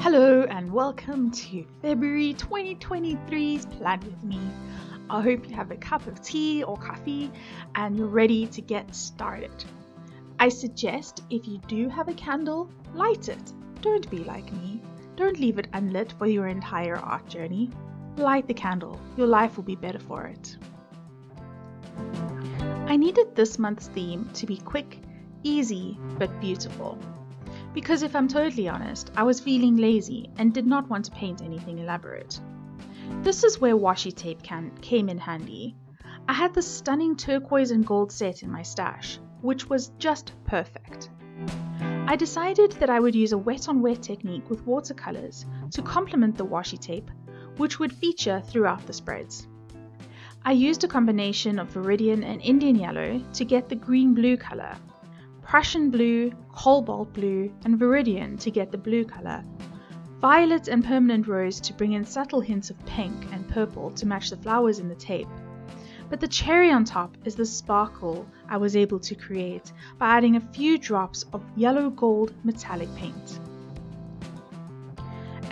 Hello and welcome to February 2023's Plan With Me. I hope you have a cup of tea or coffee and you're ready to get started. I suggest if you do have a candle, light it. Don't be like me. Don't leave it unlit for your entire art journey. Light the candle, your life will be better for it. I needed this month's theme to be quick, easy, but beautiful. Because if I'm totally honest, I was feeling lazy and did not want to paint anything elaborate. This is where washi tape can, came in handy. I had this stunning turquoise and gold set in my stash, which was just perfect. I decided that I would use a wet on wet technique with watercolors to complement the washi tape, which would feature throughout the spreads. I used a combination of Viridian and Indian yellow to get the green blue color Prussian blue, cobalt blue, and viridian to get the blue color, violet and permanent rose to bring in subtle hints of pink and purple to match the flowers in the tape. But the cherry on top is the sparkle I was able to create by adding a few drops of yellow gold metallic paint.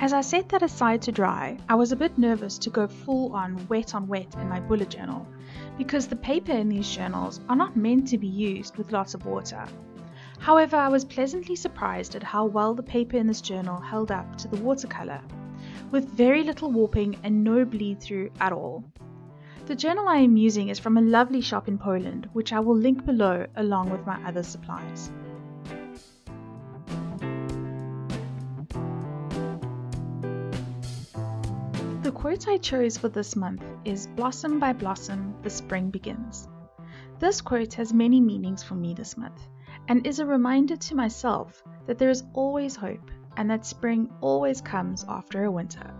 As I set that aside to dry, I was a bit nervous to go full on wet on wet in my bullet journal because the paper in these journals are not meant to be used with lots of water. However, I was pleasantly surprised at how well the paper in this journal held up to the watercolour, with very little warping and no bleed through at all. The journal I am using is from a lovely shop in Poland, which I will link below along with my other supplies. Quote I chose for this month is Blossom by Blossom, the spring begins. This quote has many meanings for me this month and is a reminder to myself that there is always hope and that spring always comes after a winter.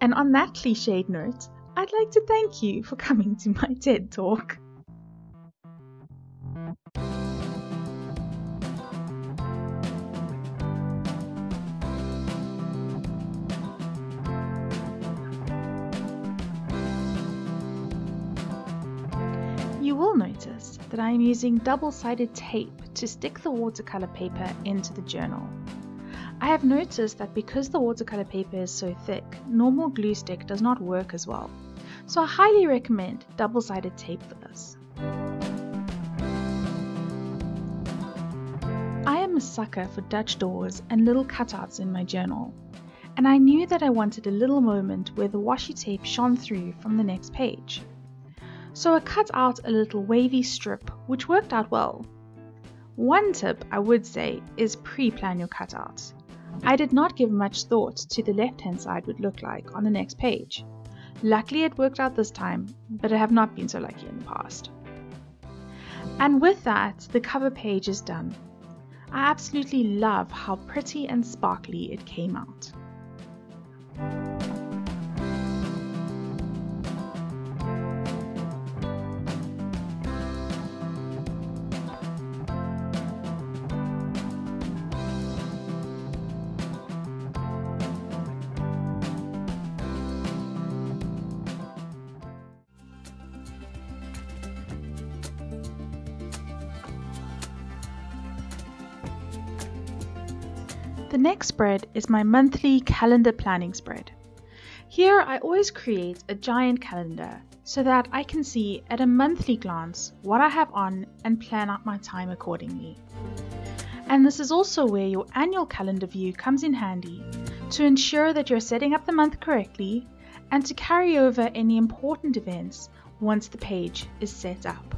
And on that cliched note, I'd like to thank you for coming to my TED Talk. Will notice that I am using double-sided tape to stick the watercolor paper into the journal. I have noticed that because the watercolor paper is so thick, normal glue stick does not work as well. So I highly recommend double-sided tape for this. I am a sucker for Dutch doors and little cutouts in my journal, and I knew that I wanted a little moment where the washi tape shone through from the next page so I cut out a little wavy strip which worked out well. One tip I would say is pre-plan your cutouts. I did not give much thought to the left hand side would look like on the next page. Luckily it worked out this time, but I have not been so lucky in the past. And with that, the cover page is done. I absolutely love how pretty and sparkly it came out. The next spread is my monthly calendar planning spread. Here I always create a giant calendar so that I can see at a monthly glance what I have on and plan out my time accordingly. And this is also where your annual calendar view comes in handy to ensure that you're setting up the month correctly and to carry over any important events once the page is set up.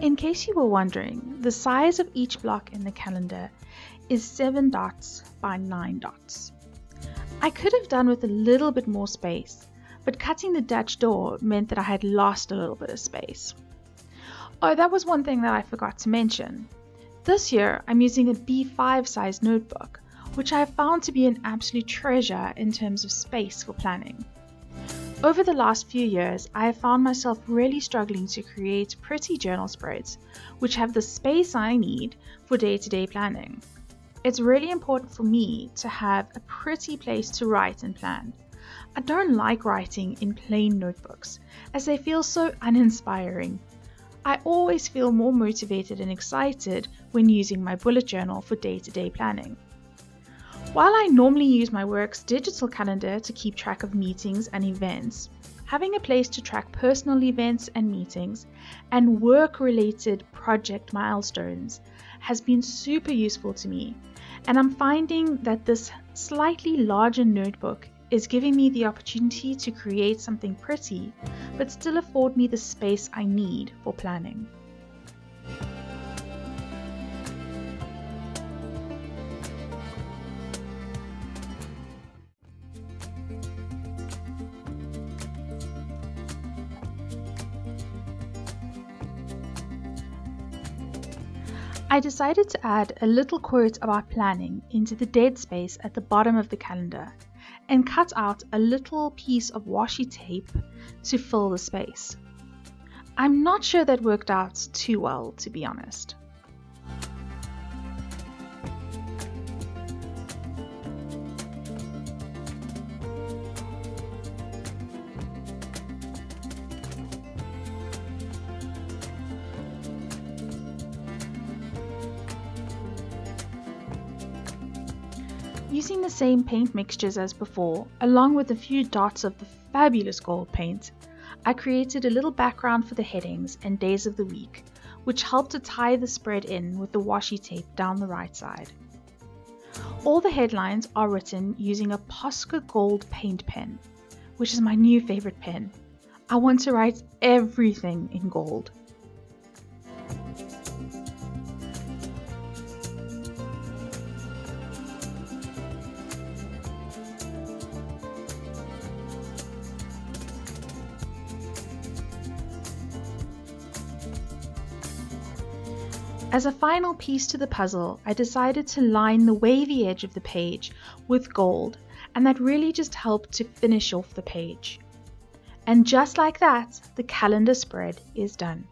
In case you were wondering, the size of each block in the calendar is 7 dots by 9 dots. I could have done with a little bit more space, but cutting the Dutch door meant that I had lost a little bit of space. Oh, that was one thing that I forgot to mention. This year I'm using a B5 size notebook, which I have found to be an absolute treasure in terms of space for planning. Over the last few years, I have found myself really struggling to create pretty journal spreads, which have the space I need for day to day planning. It's really important for me to have a pretty place to write and plan. I don't like writing in plain notebooks, as they feel so uninspiring. I always feel more motivated and excited when using my bullet journal for day to day planning. While I normally use my work's digital calendar to keep track of meetings and events, having a place to track personal events and meetings and work related project milestones has been super useful to me. And I'm finding that this slightly larger notebook is giving me the opportunity to create something pretty, but still afford me the space I need for planning. I decided to add a little quote about planning into the dead space at the bottom of the calendar and cut out a little piece of washi tape to fill the space. I'm not sure that worked out too well, to be honest. The same paint mixtures as before, along with a few dots of the fabulous gold paint, I created a little background for the headings and days of the week, which helped to tie the spread in with the washi tape down the right side. All the headlines are written using a Posca Gold paint pen, which is my new favorite pen. I want to write everything in gold. As a final piece to the puzzle, I decided to line the wavy edge of the page with gold, and that really just helped to finish off the page. And just like that, the calendar spread is done.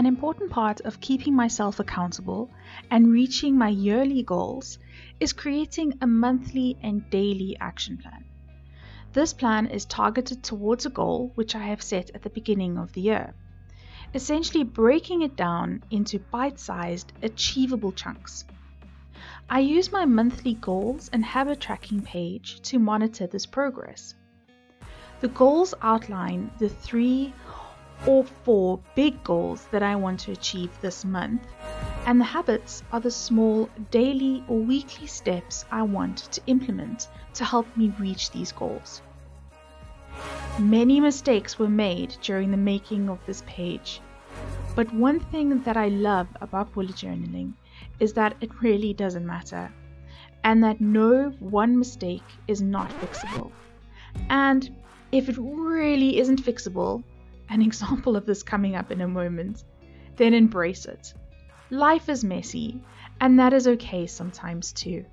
An important part of keeping myself accountable and reaching my yearly goals is creating a monthly and daily action plan. This plan is targeted towards a goal which I have set at the beginning of the year, essentially breaking it down into bite sized, achievable chunks. I use my monthly goals and habit tracking page to monitor this progress. The goals outline the three or four big goals that I want to achieve this month, and the habits are the small daily or weekly steps I want to implement to help me reach these goals. Many mistakes were made during the making of this page, but one thing that I love about bullet journaling is that it really doesn't matter, and that no one mistake is not fixable. And if it really isn't fixable, an example of this coming up in a moment, then embrace it. Life is messy, and that is okay sometimes too.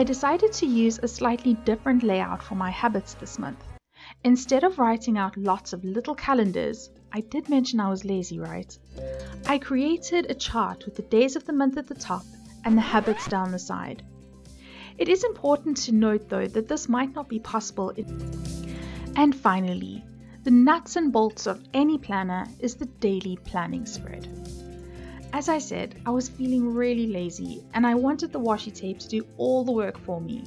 I decided to use a slightly different layout for my habits this month. Instead of writing out lots of little calendars, I did mention I was lazy, right? I created a chart with the days of the month at the top and the habits down the side. It is important to note though that this might not be possible. And finally, The nuts and bolts of any planner is the daily planning spread. As I said, I was feeling really lazy and I wanted the washi tape to do all the work for me.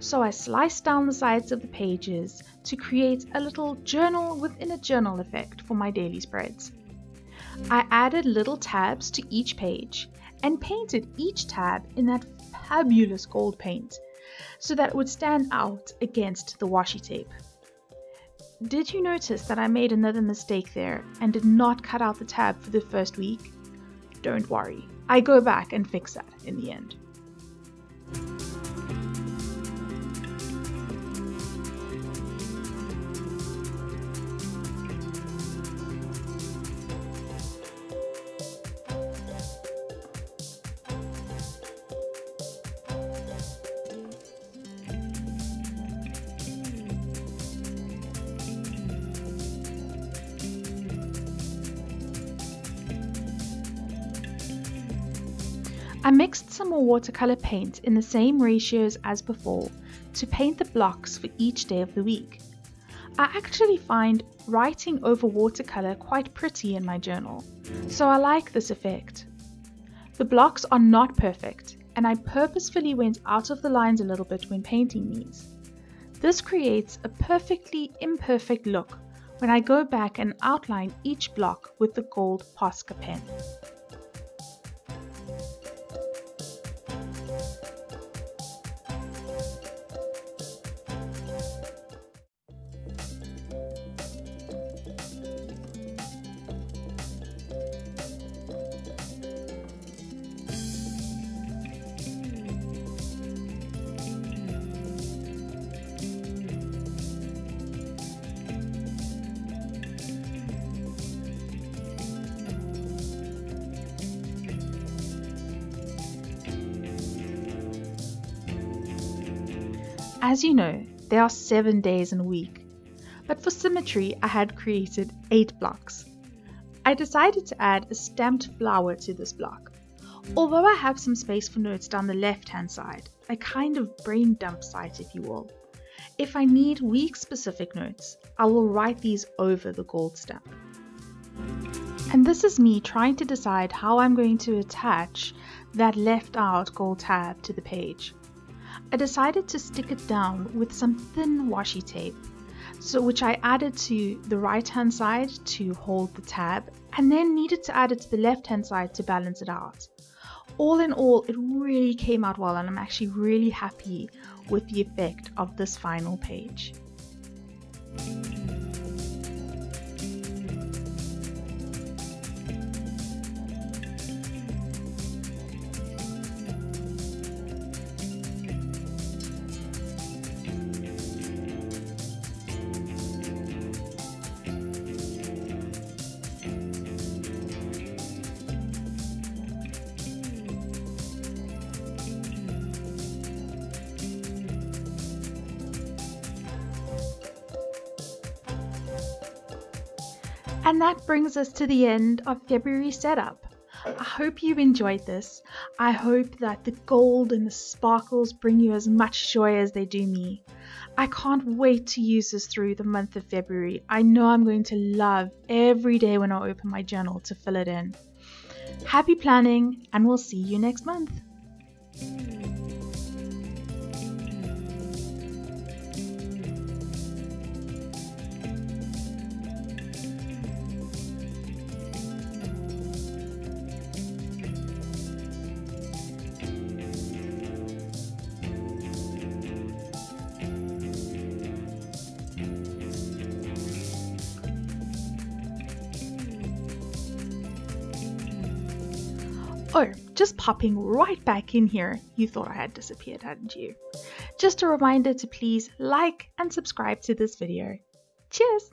So I sliced down the sides of the pages to create a little journal within a journal effect for my daily spreads. I added little tabs to each page and painted each tab in that fabulous gold paint so that it would stand out against the washi tape. Did you notice that I made another mistake there and did not cut out the tab for the first week? Don't worry, I go back and fix that in the end. I mixed some more watercolor paint in the same ratios as before to paint the blocks for each day of the week. I actually find writing over watercolor quite pretty in my journal, so I like this effect. The blocks are not perfect, and I purposefully went out of the lines a little bit when painting these. This creates a perfectly imperfect look when I go back and outline each block with the gold Posca pen. As you know, there are seven days in a week, but for symmetry I had created eight blocks. I decided to add a stamped flower to this block. Although I have some space for notes down the left hand side, a kind of brain dump site if you will, if I need week specific notes, I will write these over the gold stamp. And this is me trying to decide how I'm going to attach that left out gold tab to the page. I decided to stick it down with some thin washi tape, so which I added to the right hand side to hold the tab and then needed to add it to the left hand side to balance it out. All in all, it really came out well and I'm actually really happy with the effect of this final page. And that brings us to the end of February setup. I hope you enjoyed this. I hope that the gold and the sparkles bring you as much joy as they do me. I can't wait to use this through the month of February. I know I'm going to love every day when I open my journal to fill it in. Happy planning, and we'll see you next month. Just popping right back in here. You thought I had disappeared, hadn't you? Just a reminder to please like and subscribe to this video. Cheers!